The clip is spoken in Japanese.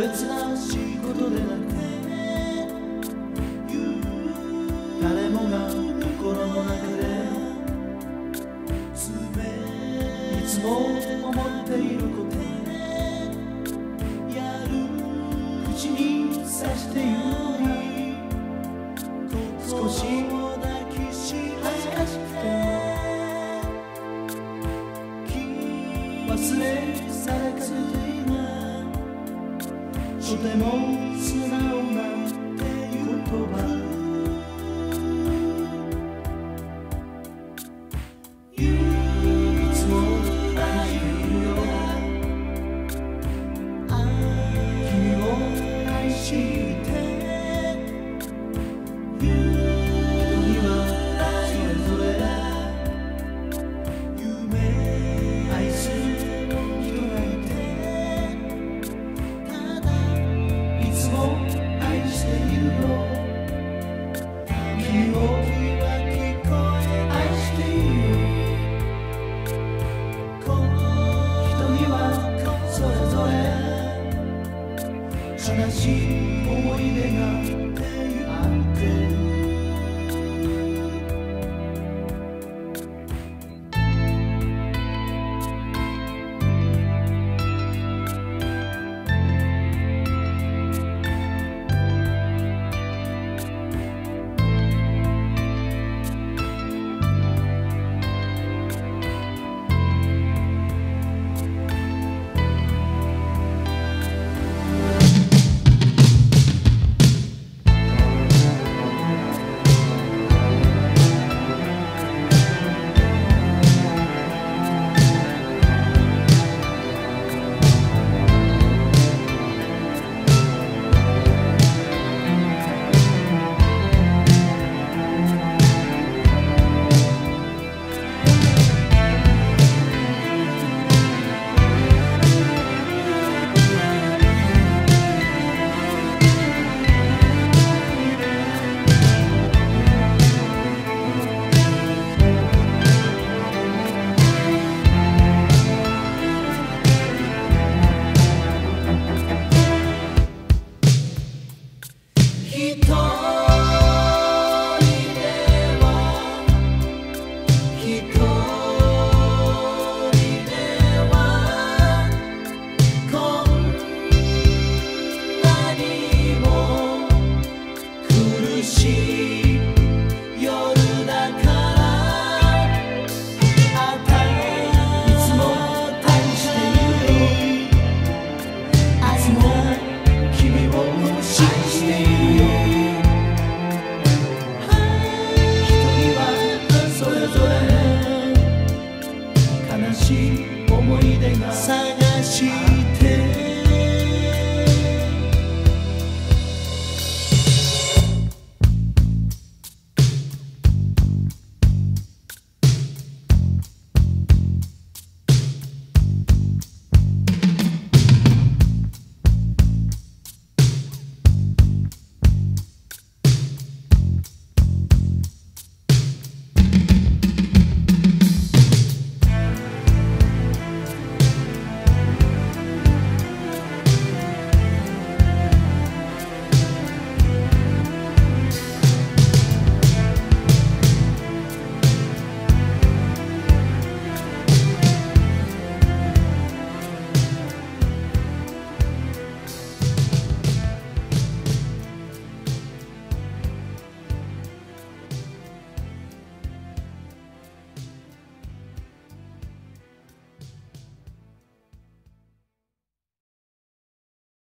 別な仕事でなくて誰もが心の中でいつも思っていることやる口にさして言うに少しも抱きし恥ずかしくて忘れされかけていない。とても素直なっていう言葉。悲しい思い出が探して